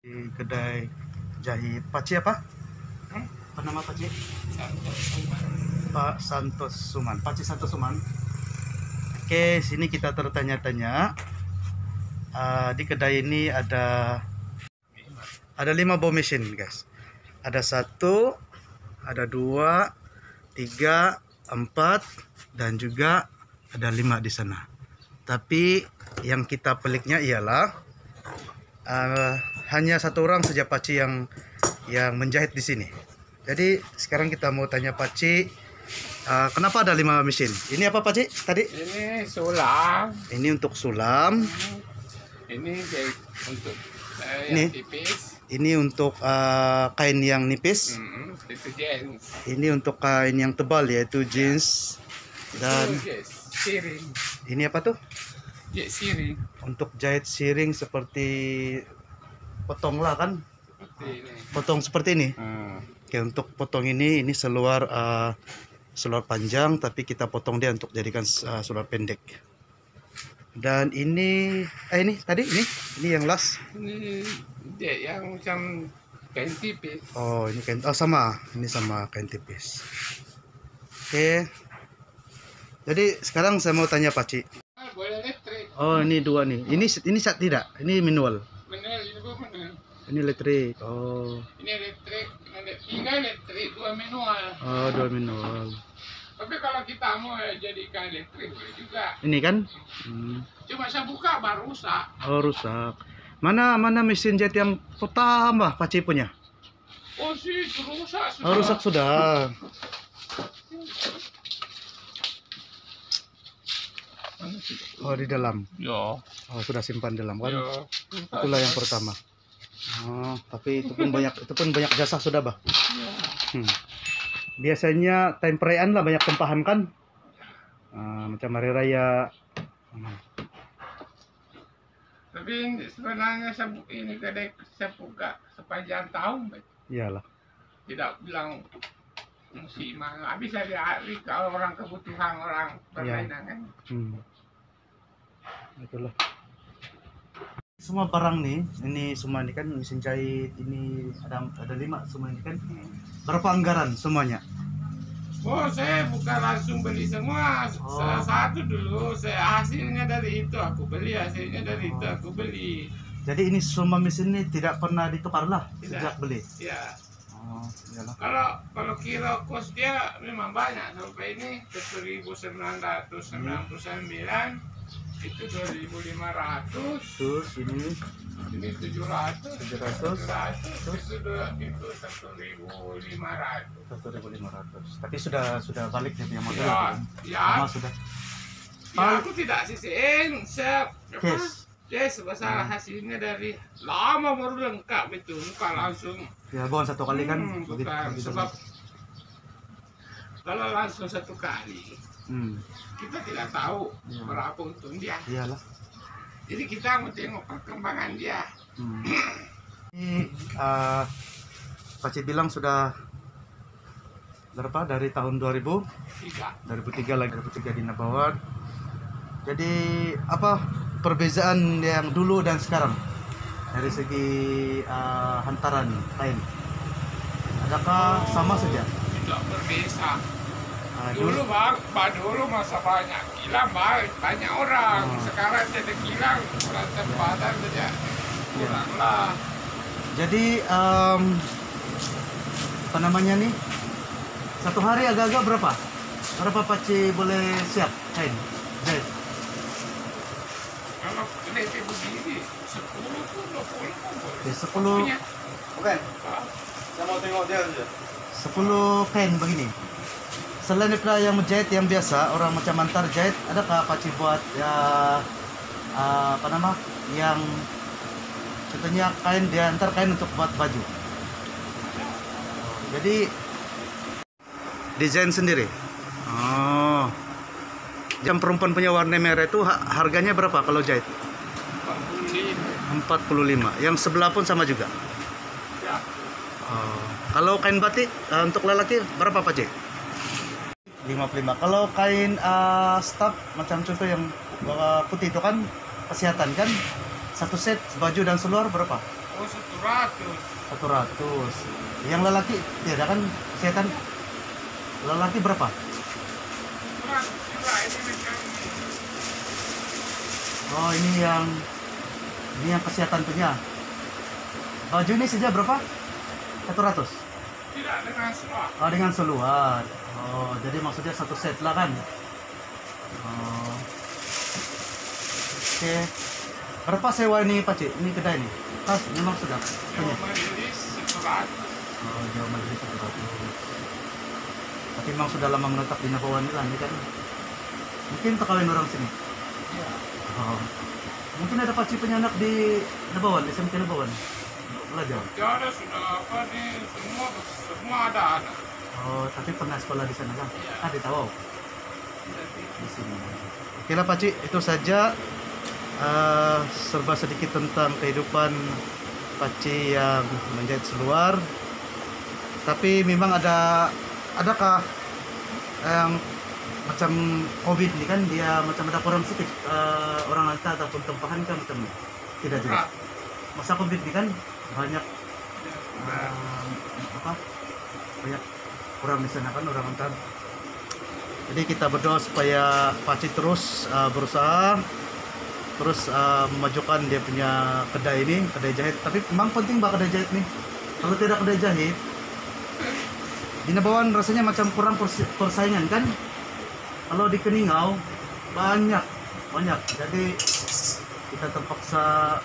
di kedai jahit Paci apa? Hmm? Apa nama Paci? Santos. Pak Santos Suman. Paci Santos Suman. Oke, sini kita tertanya-tanya. Ah, di kedai ini ada ada lima bom mesin, guys. Ada satu, ada dua, tiga, empat, dan juga ada lima di sana. Tapi yang kita peliknya ialah ah, hanya satu orang saja Paci yang yang menjahit di sini. Jadi sekarang kita mau tanya Paci, ah, kenapa ada lima mesin? Ini apa Paci tadi? Ini sulam. Ini untuk sulam, Ini untuk saya Ini? yang tipis. ini untuk ah, kain yang nipis, Hmm, itu jeans. ini untuk kain yang tebal yaitu jeans, dan ini apa tuh? Jet siring. Untuk jahit siring seperti potong lah kan? Seperti ini. Potong seperti ini. Hmm. Oke, untuk potong ini ini seluar ah, seluar panjang tapi kita potong dia untuk jadikan ah, seluar pendek. Dan ini eh ini tadi ini ini yang last. Ini jet yang macam kain tipis. Oh, ini kain oh sama. Ini sama kain tipis. Oke. Jadi sekarang saya mau tanya Paci. Oh, ini dua nih. Ini ini saat tidak. Ini manual. Benar, ini pun benar. Ini elektrik. Oh. Ini elektrik, ada tiga elektrik, dua manual. Oh, dua manual. Tapi kalau kita mau jadikan elektrik boleh juga. Ini kan? Hmm. Cuma saya buka baru rusak. Oh, rusak. Mana mana mesin jahit yang pertama Paci punya? Oh sih, itu rusak sudah. Oh, rusak sudah. Oh, di dalam. Ya, Oh, sudah simpan dalam kan? ya. Itulah yang pertama. Oh, tapi itu pun banyak itu pun banyak jasa sudah, Bah. Ya. Hmm. Biasanya time perayaan lah banyak tempahan kan? Ah, macam hari raya. Hmm. Tapi sebenarnya ini kedai saya buka sepanjang tahun. Iyalah. tidak bilang musiman. Habis hari hari kalau orang kebutuhan orang permainan kan. Hmm. Itulah. Semua barang nih, ini semua ini kan mesin jahit, ini ada ada lima semua ini kan. Berapa anggaran semuanya? Oh, saya bukan langsung beli semua. Oh. Salah satu dulu, saya hasilnya dari itu aku beli, hasilnya dari itu Oh. aku beli. Jadi ini semua mesin ini tidak pernah ditukar lah Tidak. sejak beli. Ya, Oh, iyalah. kalau kalau kilo kos dia memang banyak sampai ini ke 1999 itu 2500 Terus ini ini 700 700, 700 itu itu 1500 1.500. Tapi sudah sudah balik dia punya modal. ya ya sudah. Ya, aku tidak sisihin, apa? Yes. Yes, masalah hasilnya dari lama baru lengkap itu, bukan langsung. Ya, bukan satu kali kan? Hmm, bukan, begitu. sebab kalau langsung satu kali, Hmm, kita tidak tahu Ya. berapa untung dia. iyalah. Jadi kita mau tengok perkembangan dia. Hmm. Ini uh, Paci bilang sudah berapa dari tahun 2000 Tiga. 2003 lagi 2003 di Nabawan. Jadi apa perbezaan yang dulu dan sekarang dari segi uh, hantaran kain? Adakah sama saja? Tidak berbeza. Uh, Dulu bang, dulu masa banyak kilang bang, banyak orang. Hmm. Sekarang jadi kilang, kurang tempatan saja. Kurang lah. Jadi um, apa namanya nih? Satu hari agak-agak berapa? Berapa Paci boleh siap kain? Kelihatan begini, 10 pun 20 pun boleh. Oke, 10 Punya. Oke. Ah, Saya mau tengok dia aja. 10 kain begini. Selain daripada yang menjahit yang biasa, orang macam antar jahit, adakah Paci buat ya ah, apa nama? Yang contohnya kain dia antar kain untuk buat baju. Jadi desain sendiri. Oh. Jam perempuan punya warna merah itu ha- harganya berapa kalau jahit? 45. 45. Yang sebelah pun sama juga. Ya. Oh. Kalau kain batik eh, untuk lelaki berapa Pak Cik? 55. Kalau kain eh, staf macam contoh yang eh, putih itu kan kesehatan kan satu set baju dan seluar berapa? Oh satu ratus. 100 yang lelaki tidak kan kesehatan lelaki berapa oh ini yang ini yang kesehatan punya baju ini saja berapa 100 tidak dengan semua. oh dengan seluar oh jadi maksudnya satu set lah kan oh. oke berapa sewa ini Pak Cik? ini kedai ini pas memang sudah punya. Oh, jauh majelis satu. Tapi memang sudah lama menetap di Nabawan ini kan. Mungkin terkawin orang sini. Ya. Oh. Mungkin ada paci penyanak di Nabawan, di SMK Nabawan. Untuk belajar. Tiada sudah apa nih semua semua ada anak. Oh, tapi pernah sekolah di sana kan? Iya. Ah, di Tawau, Jadi di sini. Oke lah Pakcik, itu saja eh, serba sedikit tentang kehidupan Pakcik yang menjahit seluar. Tapi memang ada adakah yang macam COVID ini kan dia macam ada kurang sedikit eh, orang lantai ataupun tempahan kan macam tidak juga. berat. Masa COVID ini kan banyak Ya, um, apa banyak kurang di sana kan orang rentan jadi kita berdoa supaya Paci terus uh, berusaha terus uh, memajukan dia punya kedai ini kedai jahit. Tapi memang penting banget kedai jahit nih kalau tidak kedai jahit di Nabawan rasanya macam kurang persaingan kan kalau di Keningau banyak banyak. Jadi kita terpaksa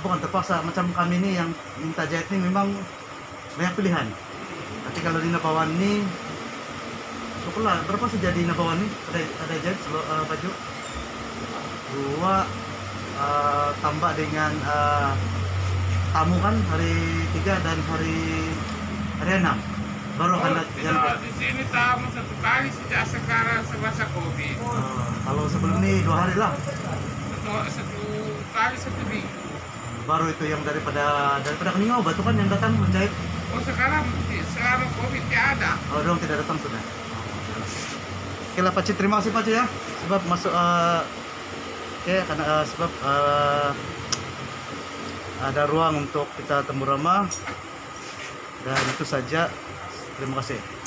bukan terpaksa macam kami ini yang minta jahit ini memang banyak pilihan. Tapi kalau di Nabawan ini syukurlah. Berapa saja di Nabawan ini? Ada ada jahit eh, baju? Dua eh, tambah dengan eh, tamu kan hari tiga dan hari hari enam baru Oh, yang di sini tamu satu kali sejak sekarang semasa covid. Eh, kalau sebelum ini dua hari lah Satu, satu kali satu minggu. baru itu yang daripada daripada Keningau batu kan yang datang menjahit Oh sekarang sekarang covid tidak ada. Oh, dong tidak datang sudah. Oke lah Pakcik, terima kasih Pakcik ya. Sebab masuk eh, Oke, karena eh, sebab eh, ada ruang untuk kita temu ramah dan itu saja. Terima kasih.